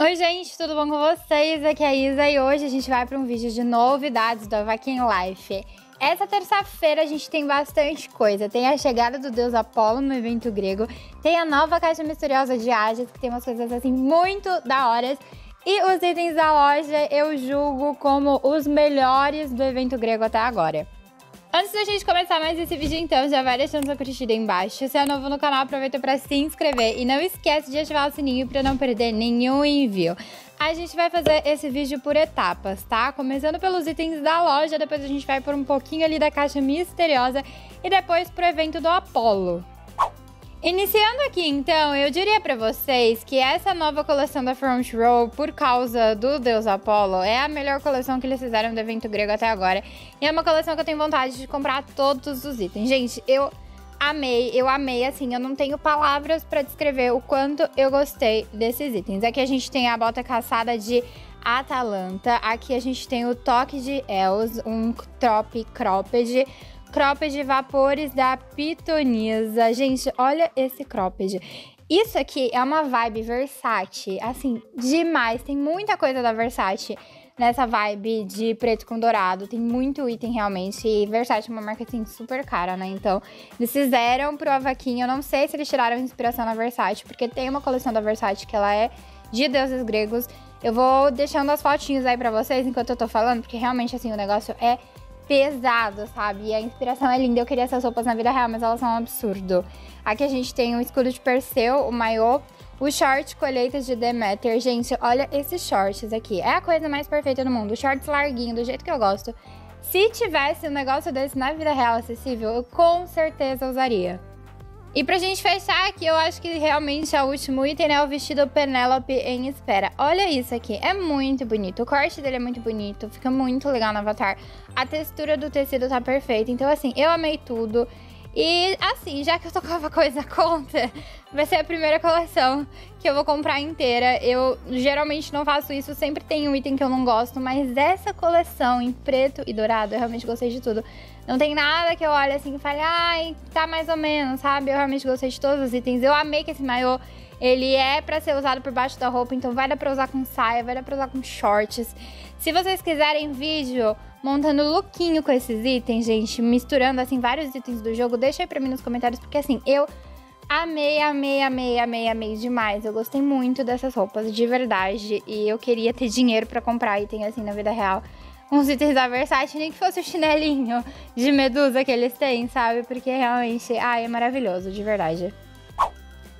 Oi, gente, tudo bom com vocês? Aqui é a Isa e hoje a gente vai para um vídeo de novidades do Avaquim Life. Essa terça-feira a gente tem bastante coisa. Tem a chegada do deus Apolo no evento grego, tem a nova caixa misteriosa de Ages, que tem umas coisas assim muito da horas. E os itens da loja eu julgo como os melhores do evento grego até agora. Antes da gente começar mais esse vídeo, então, já vai deixando sua curtida aí embaixo. Se é novo no canal, aproveita para se inscrever e não esquece de ativar o sininho para não perder nenhum envio. A gente vai fazer esse vídeo por etapas, tá? Começando pelos itens da loja, depois a gente vai por um pouquinho ali da caixa misteriosa e depois pro evento do Apollo. Iniciando aqui, então, eu diria para vocês que essa nova coleção da Front Row, por causa do Deus Apollo, é a melhor coleção que eles fizeram do evento grego até agora. E é uma coleção que eu tenho vontade de comprar todos os itens. Gente, eu amei, eu amei, assim, eu não tenho palavras para descrever o quanto eu gostei desses itens. Aqui a gente tem a bota caçada de Atalanta, aqui a gente tem o toque de Els, um top cropped cropped vapores da Pitonisa. Gente, olha esse cropped. Isso aqui é uma vibe Versace, assim, demais. Tem muita coisa da Versace nessa vibe de preto com dourado. Tem muito item realmente. E Versace é uma marca assim super cara, né? Então, eles fizeram pro Avaquinho. Eu não sei se eles tiraram inspiração na Versace, porque tem uma coleção da Versace que ela é de deuses gregos. Eu vou deixando as fotinhos aí pra vocês enquanto eu tô falando, porque realmente assim o negócio é pesado, sabe? E a inspiração é linda. Eu queria essas roupas na vida real, mas elas são um absurdo. Aqui a gente tem o escudo de Perseu, o maiô, o short colheitas de Demeter. Gente, olha esses shorts aqui. É a coisa mais perfeita do mundo. Shorts larguinho, do jeito que eu gosto. Se tivesse um negócio desse na vida real acessível, eu com certeza usaria. E pra gente fechar aqui, eu acho que realmente é o último item é o vestido Penélope em espera. Olha isso aqui, é muito bonito. O corte dele é muito bonito, fica muito legal no avatar. A textura do tecido tá perfeita. Então, assim, eu amei tudo. E assim, já que eu tô com uma coisa conta, vai ser a primeira coleção que eu vou comprar inteira. Eu geralmente não faço isso, sempre tem um item que eu não gosto, mas essa coleção em preto e dourado, eu realmente gostei de tudo. Não tem nada que eu olhe assim e fale, ai, tá mais ou menos, sabe? Eu realmente gostei de todos os itens. Eu amei que esse maiô, ele é para ser usado por baixo da roupa, então vai dar pra usar com saia, vai dar pra usar com shorts. Se vocês quiserem vídeo montando lookinho com esses itens, gente, misturando assim vários itens do jogo, deixa aí pra mim nos comentários, porque assim, eu amei, amei, amei, amei, amei demais. Eu gostei muito dessas roupas, de verdade, e eu queria ter dinheiro para comprar item assim na vida real. Uns itens da Versace, nem que fosse o chinelinho de medusa que eles têm, sabe? Porque realmente, ai, é maravilhoso, de verdade.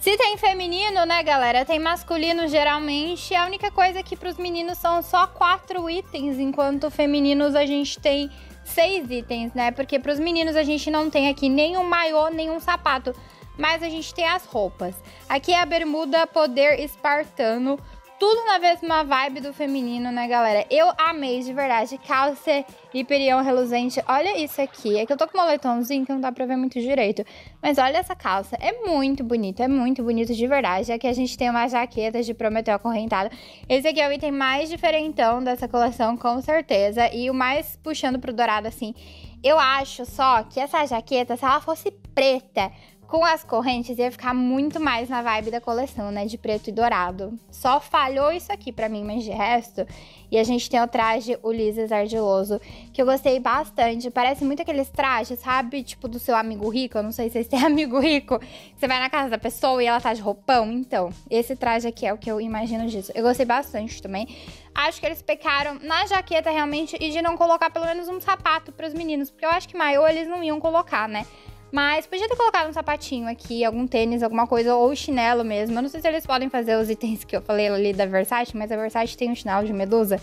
Se tem feminino, né, galera? Tem masculino geralmente. A única coisa é que pros meninos são só quatro itens, enquanto femininos a gente tem seis itens, né? Porque pros meninos a gente não tem aqui nenhum maiô, nenhum sapato. Mas a gente tem as roupas. Aqui é a bermuda poder espartano tudo na mesma vibe do feminino, né, galera? Eu amei, de verdade. Calça e reluzente. Olha isso aqui. É que eu tô com um moletomzinho que não dá pra ver muito direito. Mas olha essa calça. É muito bonito, é muito bonito de verdade. Aqui a gente tem uma jaqueta de Prometeu acorrentado. Esse aqui é o item mais diferentão dessa coleção, com certeza. E o mais puxando pro dourado, assim. Eu acho só que essa jaqueta, se ela fosse preta, com as correntes ia ficar muito mais na vibe da coleção, né? De preto e dourado. Só falhou isso aqui para mim, mas de resto. E a gente tem o traje Ulisses Ardiloso, que eu gostei bastante. Parece muito aqueles trajes, sabe? Tipo do seu amigo rico. Eu não sei se vocês têm amigo rico. Você vai na casa da pessoa e ela tá de roupão. Então, esse traje aqui é o que eu imagino disso. Eu gostei bastante também. Acho que eles pecaram na jaqueta realmente e de não colocar pelo menos um sapato para os meninos. Porque eu acho que maiô eles não iam colocar, né? Mas podia ter colocado um sapatinho aqui, algum tênis, alguma coisa, ou chinelo mesmo. Eu não sei se eles podem fazer os itens que eu falei ali da Versace, mas a Versace tem um chinelo de medusa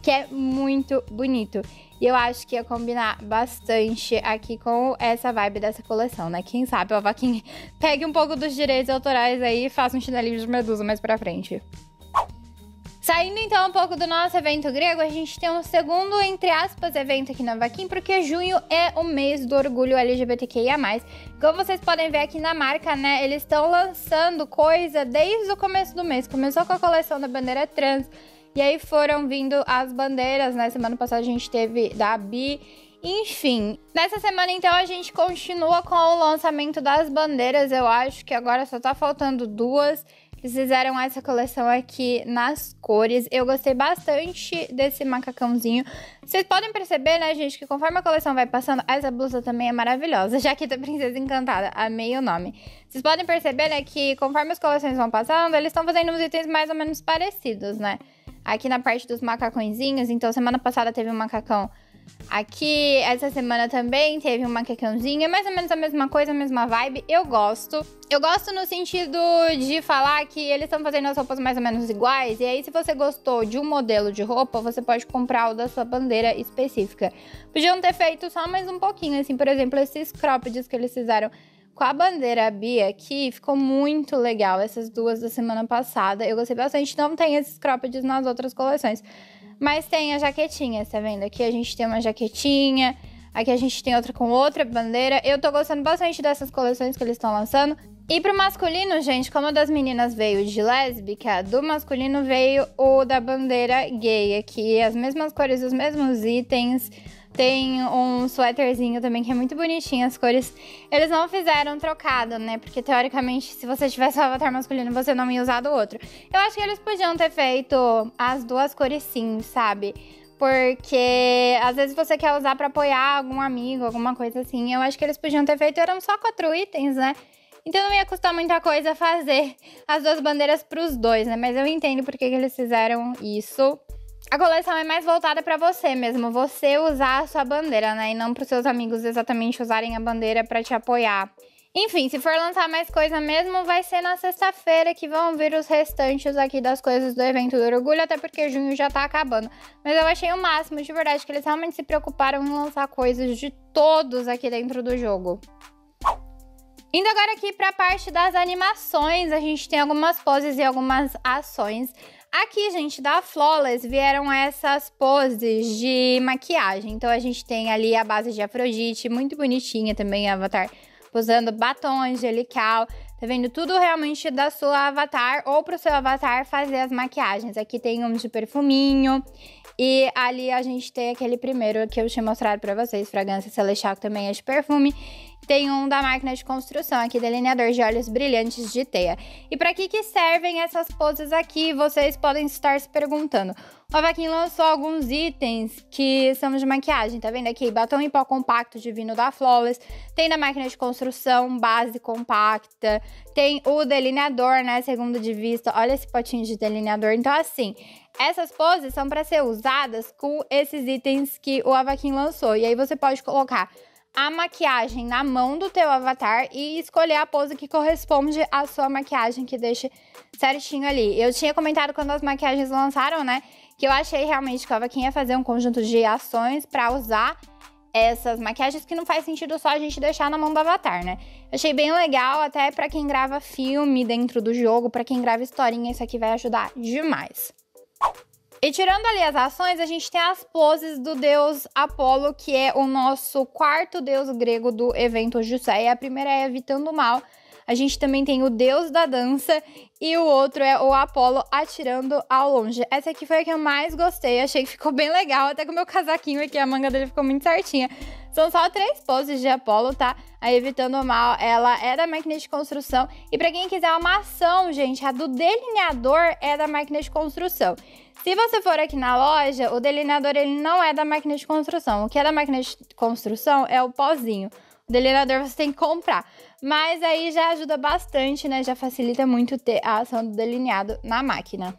que é muito bonito. E eu acho que ia combinar bastante aqui com essa vibe dessa coleção, né? Quem sabe o Avaquim pegue um pouco dos direitos autorais aí e faça um chinelinho de medusa mais pra frente. Saindo então um pouco do nosso evento grego, a gente tem um segundo, entre aspas, evento aqui na Vaquim, porque junho é o mês do orgulho LGBTQIA+. Como vocês podem ver aqui na marca, né, eles estão lançando coisa desde o começo do mês. Começou com a coleção da bandeira trans, e aí foram vindo as bandeiras, né, semana passada a gente teve da Bi, enfim, nessa semana então a gente continua com o lançamento das bandeiras. Eu acho que agora só tá faltando duas Eles fizeram essa coleção aqui nas cores. Eu gostei bastante desse macacãozinho. Vocês podem perceber, né, gente, que conforme a coleção vai passando, essa blusa também é maravilhosa. Jaqueta Princesa Encantada, amei o nome. Vocês podem perceber, né, que conforme as coleções vão passando, eles estão fazendo uns itens mais ou menos parecidos, né? Aqui na parte dos macacõezinhos, então semana passada teve um macacão Aqui, essa semana também teve um macacãozinho. É mais ou menos a mesma coisa, a mesma vibe. Eu gosto. Eu gosto no sentido de falar que eles estão fazendo as roupas mais ou menos iguais. E aí, se você gostou de um modelo de roupa, você pode comprar o da sua bandeira específica. Podiam ter feito só mais um pouquinho, assim, por exemplo, esses croppeds que eles fizeram com a bandeira Bia aqui, ficou muito legal. Essas duas da semana passada. Eu gostei bastante. Não tem esses croppeds nas outras coleções. Mas tem a jaquetinha, tá vendo? Aqui a gente tem uma jaquetinha, aqui a gente tem outra com outra bandeira. Eu tô gostando bastante dessas coleções que eles estão lançando. E pro masculino, gente, como das meninas veio de lésbica, do masculino veio o da bandeira gay aqui. As mesmas cores, os mesmos itens. Tem um suéterzinho também que é muito bonitinho, as cores. Eles não fizeram trocado, né? Porque teoricamente, se você tivesse o avatar masculino, você não ia usar do outro. Eu acho que eles podiam ter feito as duas cores sim, sabe? Porque às vezes você quer usar para apoiar algum amigo, alguma coisa assim. Eu acho que eles podiam ter feito, eram só quatro itens, né? Então não ia custar muita coisa fazer as duas bandeiras pros dois, né? Mas eu entendo por que, que eles fizeram isso. A coleção é mais voltada para você mesmo, você usar a sua bandeira, né? E não para seus amigos exatamente usarem a bandeira para te apoiar. Enfim, se for lançar mais coisa mesmo, vai ser na sexta-feira que vão vir os restantes aqui das coisas do evento do orgulho, até porque junho já tá acabando. Mas eu achei o máximo, de verdade, que eles realmente se preocuparam em lançar coisas de todos aqui dentro do jogo. Indo agora aqui para a parte das animações, a gente tem algumas poses e algumas ações. Aqui, gente, da Flawless vieram essas poses de maquiagem. Então, a gente tem ali a base de Afrodite, muito bonitinha também, Avatar, posando batom angelical. Tá vendo? Tudo realmente da sua avatar ou pro seu avatar fazer as maquiagens. Aqui tem um de perfuminho. E ali a gente tem aquele primeiro que eu tinha mostrado pra vocês, fragrância celestial, que também é de perfume. Tem um da máquina de construção aqui, delineador de olhos brilhantes de teia. E para que, que servem essas poses aqui? Vocês podem estar se perguntando. O Avaquim lançou alguns itens que são de maquiagem, tá vendo aqui? Batom em pó compacto divino da Flawless. Tem da máquina de construção, base compacta. Tem o delineador, né, segundo de vista. Olha esse potinho de delineador. Então, assim, essas poses são para ser usadas com esses itens que o Avaquim lançou. E aí você pode colocar a maquiagem na mão do teu avatar e escolher a pose que corresponde à sua maquiagem, que deixe certinho ali. Eu tinha comentado quando as maquiagens lançaram, né, que eu achei realmente que o Avaquim ia fazer um conjunto de ações para usar essas maquiagens que não faz sentido só a gente deixar na mão do avatar, né? Achei bem legal, até para quem grava filme dentro do jogo, para quem grava historinha, isso aqui vai ajudar demais. E tirando ali as ações, a gente tem as poses do deus Apolo, que é o nosso quarto deus grego do evento José. A primeira é evitando o mal. A gente também tem o deus da dança e o outro é o Apolo atirando ao longe. Essa aqui foi a que eu mais gostei, achei que ficou bem legal, até com o meu casaquinho aqui, a manga dele ficou muito certinha. São só três poses de Apolo, tá? A Evitando o Mal, ela é da máquina de construção. E para quem quiser uma ação, gente, a do delineador é da máquina de construção. Se você for aqui na loja, o delineador ele não é da máquina de construção. O que é da máquina de construção é o pozinho. O delineador você tem que comprar. Mas aí já ajuda bastante, né? Já facilita muito ter a ação do delineado na máquina.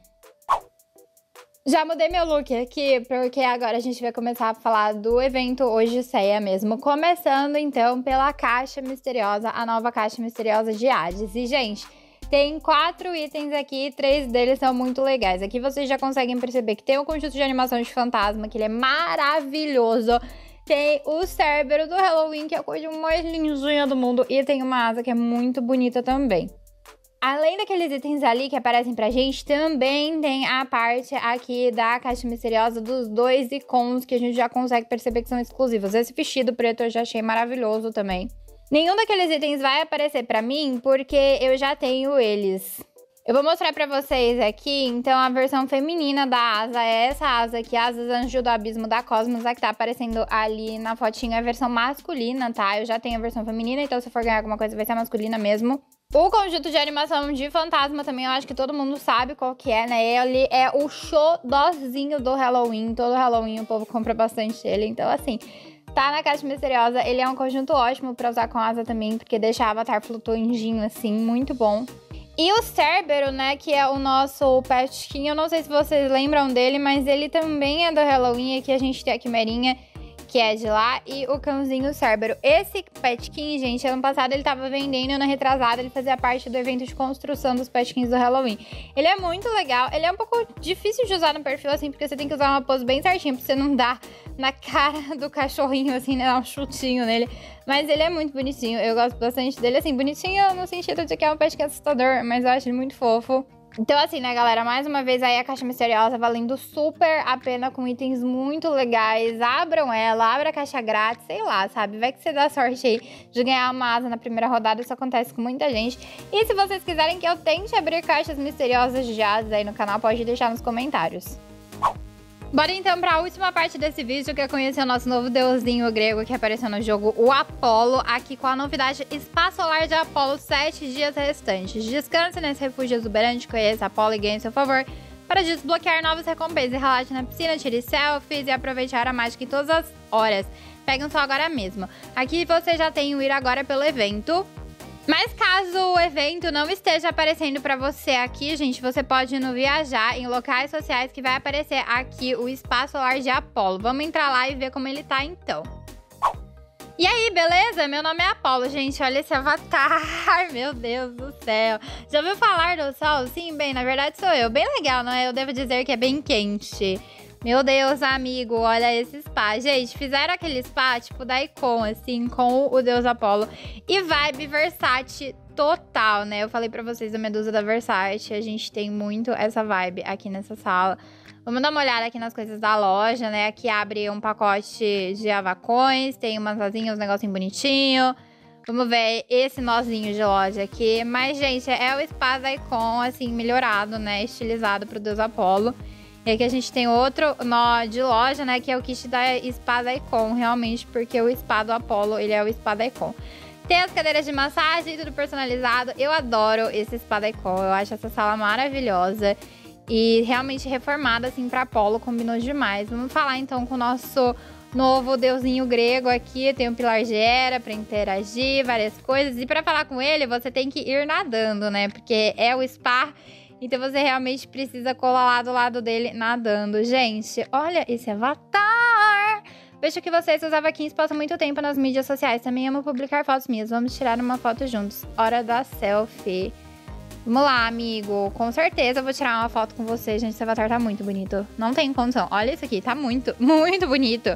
Já mudei meu look aqui, porque agora a gente vai começar a falar do evento Hoje Ceia mesmo. Começando, então, pela caixa misteriosa, a nova caixa misteriosa de Hades. E, gente, tem quatro itens aqui, três deles são muito legais. Aqui vocês já conseguem perceber que tem um conjunto de animação de fantasma, que ele é maravilhoso. Tem o Cérebro do Halloween, que é a coisa mais lindinha do mundo. E tem uma asa que é muito bonita também. Além daqueles itens ali que aparecem pra gente, também tem a parte aqui da caixa misteriosa dos dois icons que a gente já consegue perceber que são exclusivos. Esse vestido preto eu já achei maravilhoso também. Nenhum daqueles itens vai aparecer pra mim porque eu já tenho eles. Eu vou mostrar pra vocês aqui, então, a versão feminina da asa é essa asa aqui, Asas Anjo do Abismo da Cosmos, a que tá aparecendo ali na fotinha, é a versão masculina, tá? Eu já tenho a versão feminina, então se for ganhar alguma coisa vai ser masculina mesmo. O conjunto de animação de fantasma também, eu acho que todo mundo sabe qual que é, né? Ele é o showzinho do Halloween. Todo Halloween o povo compra bastante ele. Então, assim, tá na caixa misteriosa. Ele é um conjunto ótimo para usar com asa também, porque deixa o avatar flutuandinho, assim, muito bom. E o Cerbero, né, que é o nosso petkin, eu não sei se vocês lembram dele, mas ele também é do Halloween. Aqui a gente tem a Quimerinha que é de lá, e o cãozinho Cerbero. Esse petkin, gente, ano passado ele tava vendendo, na retrasada ele fazia parte do evento de construção dos petkins do Halloween. Ele é muito legal, ele é um pouco difícil de usar no perfil, assim, porque você tem que usar uma pose bem certinha pra você não dar na cara do cachorrinho, assim, né, um chutinho nele. Mas ele é muito bonitinho, eu gosto bastante dele, assim, bonitinho no sentido de que é um petkin assustador, mas eu acho ele muito fofo. Então, assim, né, galera? Mais uma vez aí a caixa misteriosa valendo super a pena com itens muito legais. Abram ela, abra a caixa grátis, sei lá, sabe? Vai que você dá sorte aí de ganhar uma asa na primeira rodada. Isso acontece com muita gente. E se vocês quiserem que eu tente abrir caixas misteriosas de asas aí no canal, pode deixar nos comentários. Bora então para a última parte desse vídeo, que é conhecer o nosso novo deusinho grego que apareceu no jogo, o Apolo, aqui com a novidade Espaço Solar de Apolo, 7 dias restantes. Descanse nesse refúgio exuberante, conheça Apolo e ganhe seu favor para desbloquear novas recompensas. Relaxe na piscina, tire selfies e aproveite a mágica em todas as horas. Peguem só agora mesmo. Aqui você já tem o ir agora pelo evento, mas caso o evento não esteja aparecendo para você aqui, gente, você pode ir no Viajar em locais sociais que vai aparecer aqui o Espaço Solar de Apolo. Vamos entrar lá e ver como ele tá então. E aí, beleza? Meu nome é Apolo, gente. Olha esse avatar. Meu Deus do céu. Já ouviu falar do sol? Sim, bem, na verdade sou eu. Bem legal, não é? Eu devo dizer que é bem quente. Meu Deus, amigo, olha esse spa. Gente, fizeram aquele spa, tipo, da Icon, assim, com o Deus Apolo. E vibe Versace total, né? Eu falei pra vocês da Medusa da Versace. A gente tem muito essa vibe aqui nessa sala. Vamos dar uma olhada aqui nas coisas da loja, né? Aqui abre um pacote de avacões, tem umas asinhas, um negocinho bonitinho. Vamos ver esse nozinho de loja aqui. Mas, gente, é o spa da Icon, assim, melhorado, né? Estilizado pro Deus Apolo. E aqui a gente tem outro nó de loja, né? Que é o kit da espada Icon, realmente, porque o spa do Apollo, ele é o espada Icon. Tem as cadeiras de massagem, tudo personalizado. Eu adoro esse espada Icon, eu acho essa sala maravilhosa. E realmente reformada, assim, pra Apollo, combinou demais. Vamos falar, então, com o nosso novo deusinho grego aqui. Tem o pilar de era para interagir, várias coisas. E para falar com ele, você tem que ir nadando, né? Porque é o spa então você realmente precisa colar lá do lado dele nadando. Gente, olha esse avatar! Vejo que você e seus avaquinhos passam muito tempo nas mídias sociais. Também amo publicar fotos minhas. Vamos tirar uma foto juntos. Hora da selfie. Vamos lá, amigo. Com certeza eu vou tirar uma foto com você. Gente, esse avatar tá muito bonito. Não tem condição. Olha isso aqui. Tá muito, muito bonito.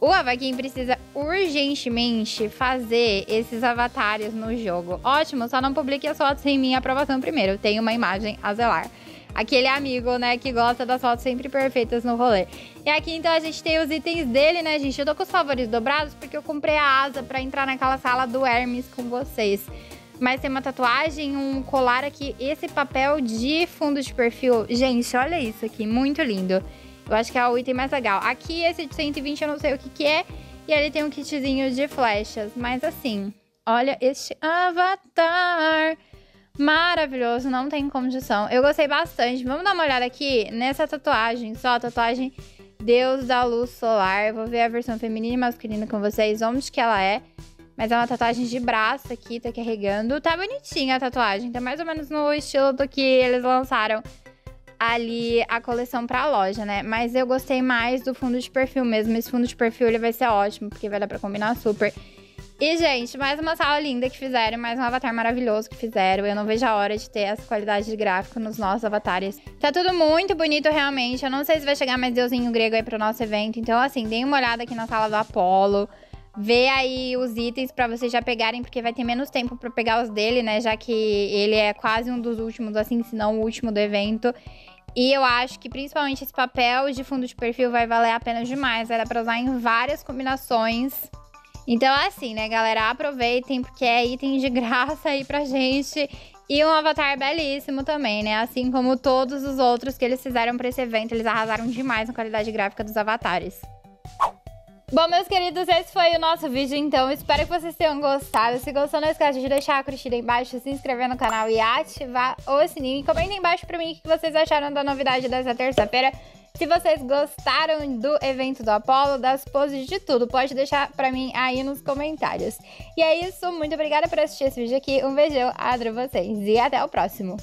O Avaquim precisa urgentemente fazer esses avatares no jogo. Ótimo, só não publique as fotos sem minha aprovação primeiro. Eu tenho uma imagem a zelar. Aquele amigo, né, que gosta das fotos sempre perfeitas no rolê. E aqui, então, a gente tem os itens dele, né, gente? Eu tô com os favoritos dobrados porque eu comprei a asa pra entrar naquela sala do Hermes com vocês. Mas tem uma tatuagem, um colar aqui, esse papel de fundo de perfil. Gente, olha isso aqui, muito lindo. Eu acho que é o item mais legal. Aqui, esse de 120 eu não sei o que que é. E ele tem um kitzinho de flechas. Mas assim, olha este avatar. Maravilhoso, não tem condição. Eu gostei bastante. Vamos dar uma olhada aqui nessa tatuagem. Só tatuagem Deus da Luz Solar. Vou ver a versão feminina e masculina com vocês, onde que ela é. Mas é uma tatuagem de braço aqui, tá carregando. Tá bonitinha a tatuagem, tá mais ou menos no estilo do que eles lançaram ali a coleção pra loja, né? Mas eu gostei mais do fundo de perfil mesmo. Esse fundo de perfil ele vai ser ótimo, porque vai dar pra combinar super. E, gente, mais uma sala linda que fizeram, mais um avatar maravilhoso que fizeram. Eu não vejo a hora de ter essa qualidade de gráfico nos nossos avatares. Tá tudo muito bonito, realmente. Eu não sei se vai chegar mais deusinho grego aí pro nosso evento. Então, assim, deem uma olhada aqui na sala do Apollo. Vê aí os itens para vocês já pegarem, porque vai ter menos tempo para pegar os dele, né? Já que ele é quase um dos últimos, assim, se não o último do evento. E eu acho que principalmente esse papel de fundo de perfil vai valer a pena demais. Vai dar pra usar em várias combinações. Então, é assim, né, galera? Aproveitem, porque é item de graça aí pra gente. E um avatar belíssimo também, né? Assim como todos os outros que eles fizeram pra esse evento. Eles arrasaram demais na qualidade gráfica dos avatares. Bom, meus queridos, esse foi o nosso vídeo, então. Espero que vocês tenham gostado. Se gostou, não esquece de deixar a curtida aí embaixo, se inscrever no canal e ativar o sininho. E comentem embaixo pra mim o que vocês acharam da novidade dessa terça-feira. Se vocês gostaram do evento do Apollo, das poses, de tudo, pode deixar pra mim aí nos comentários. E é isso, muito obrigada por assistir esse vídeo aqui. Um beijão, adoro vocês e até o próximo.